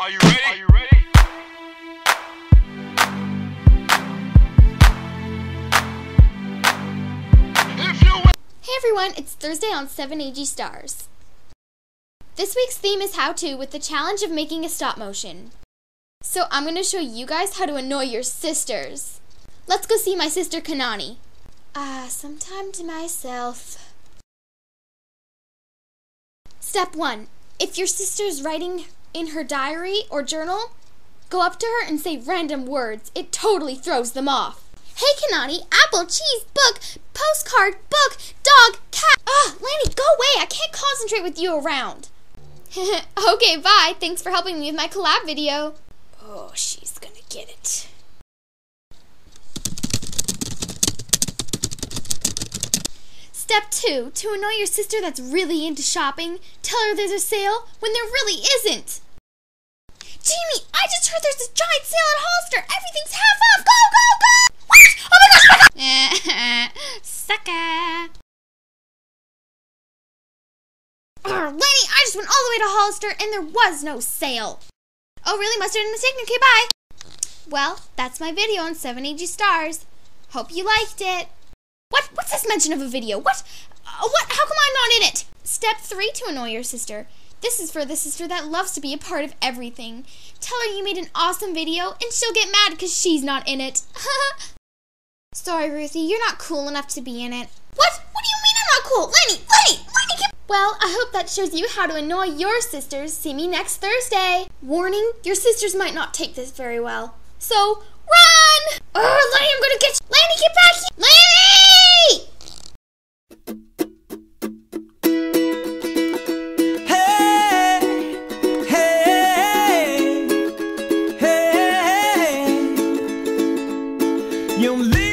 Are you ready? Are you ready? Hey everyone, it's Thursday on 7AG Stars. This week's theme is how to with the challenge of making a stop motion. So I'm going to show you guys how to annoy your sisters. Let's go see my sister Kanani. Ah, sometime to myself. Step 1. If your sister's writing in her diary or journal, go up to her and say random words. It totally throws them off. Hey Kanani, apple, cheese, book, postcard, book, dog, cat. Ugh, Lanny, go away. I can't concentrate with you around. okay, bye. Thanks for helping me with my collab video. Oh, she's gonna get it. Step 2. To annoy your sister that's really into shopping, tell her there's a sale when there really isn't. Jamie, I just heard there's a giant sale at Hollister. Everything's half off. Go, go, go! What? Oh my gosh! My gosh. Sucker. Ugh, Lenny, I just went all the way to Hollister and there was no sale. Oh, really? Mustard and mistake. Okay, bye. Well, that's my video on 7AG Stars. Hope you liked it. What? What's this mention of a video? What? Uh, what? How come I'm not in it? Step three to annoy your sister. This is for the sister that loves to be a part of everything. Tell her you made an awesome video and she'll get mad because she's not in it. Sorry, Ruthie, you're not cool enough to be in it. What? What do you mean I'm not cool? Lenny, Lenny, Lenny, get... Well, I hope that shows you how to annoy your sisters. See me next Thursday. Warning, your sisters might not take this very well. So, run! Oh, Lenny, I'm gonna get you. Lenny, get back here! Lenny! You live.